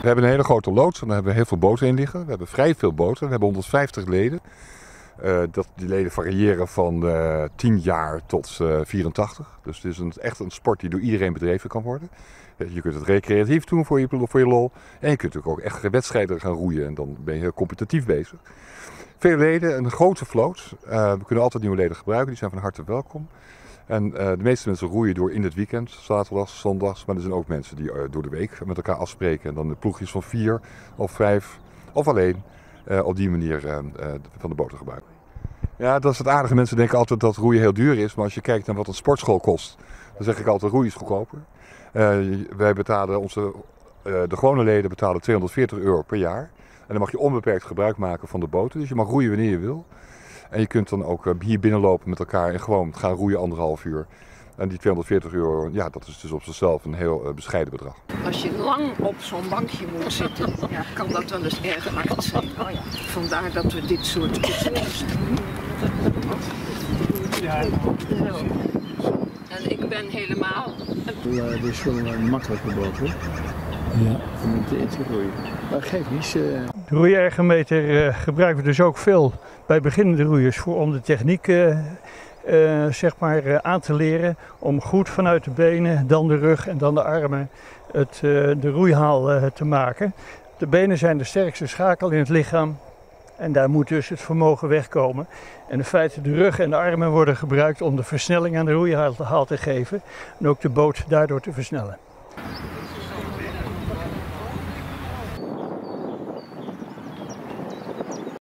We hebben een hele grote loods en daar hebben we heel veel boten in liggen. We hebben vrij veel boten. We hebben 150 leden. Uh, dat, die leden variëren van uh, 10 jaar tot uh, 84. Dus het is een, echt een sport die door iedereen bedreven kan worden. Je kunt het recreatief doen voor je, voor je lol. En je kunt natuurlijk ook echt wedstrijden gaan roeien. En dan ben je heel competitief bezig. Veel leden, een grote vloot. We kunnen altijd nieuwe leden gebruiken. Die zijn van harte welkom. En uh, de meeste mensen roeien door in het weekend, zaterdags, zondags. Maar er zijn ook mensen die uh, door de week met elkaar afspreken. En dan de ploegjes van vier of vijf of alleen op die manier van de boten gebruiken. Ja, dat is het aardige. Mensen denken altijd dat roeien heel duur is. Maar als je kijkt naar wat een sportschool kost, dan zeg ik altijd roeien is goedkoper. wij betalen onze, de gewone leden betalen 240 euro per jaar. En dan mag je onbeperkt gebruik maken van de boten. Dus je mag roeien wanneer je wil. En je kunt dan ook hier binnenlopen met elkaar en gewoon gaan roeien anderhalf uur. En die 240 euro, ja, dat is dus op zichzelf een heel uh, bescheiden bedrag. Als je lang op zo'n bankje moet zitten, ja, kan dat wel eens erg hard zijn. Oh ja. Vandaar dat we dit soort oefeningen doen. Ja. En ik ben helemaal... Ja, dit is wel een makkelijke boot, hoor. Ja. Om in te roeien. Maar. De roeiergometer uh, gebruiken we dus ook veel bij beginnende roeiers voor om de techniek uh, zeg maar, aan te leren. Om goed vanuit de benen, dan de rug en dan de armen het, de roeihaal te maken. De benen zijn de sterkste schakel in het lichaam. En daar moet dus het vermogen wegkomen. En in feite de rug en de armen worden gebruikt om de versnelling aan de roeihaal te geven. En ook de boot daardoor te versnellen.